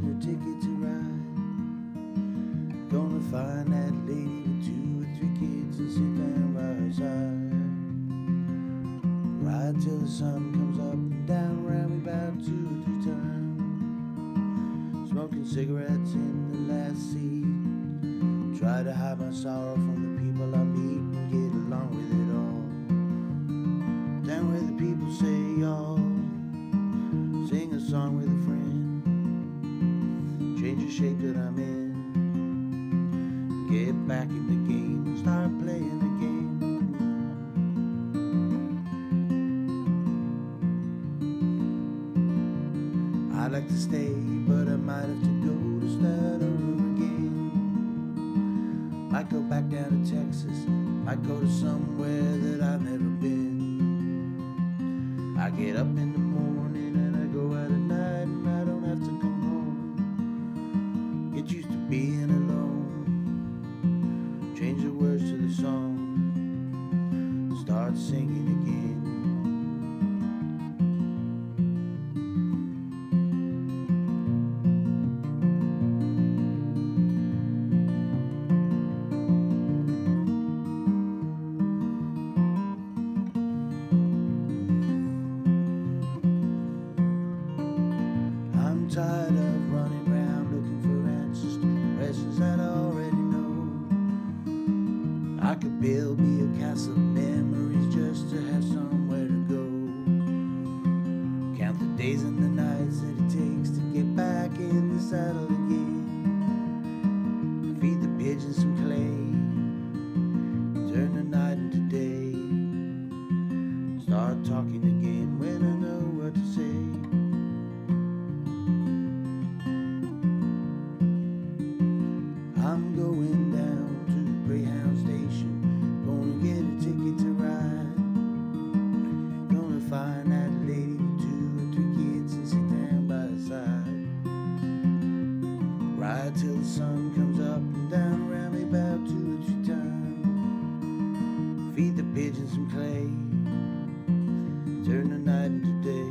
get a ticket to ride. Gonna find that lady with two or three kids and sit down by her side. Ride till the sun comes up and down around me about two or three times. Smoking cigarettes in the last seat. Try to hide my sorrow from the people I meet and get along with it all. Down where the people say y'all. Sing a song with a friend. Change the shape that I'm in. Get back in the game and start playing again. I'd like to stay, but I might have to go to start over again. Might go back down to Texas, might go to somewhere that I've never been. I get up in the singing again. I'm tired of running around looking for answers to questions that I already know. I could build me a castle saddle again. Feed the pigeons some clay. Turn the night into day. Start talking again when I know what to say. Till the sun comes up and down around me about two or three times. Feed the pigeons some clay. Turn the night into day.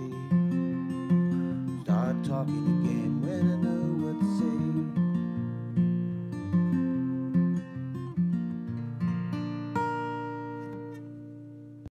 Start talking again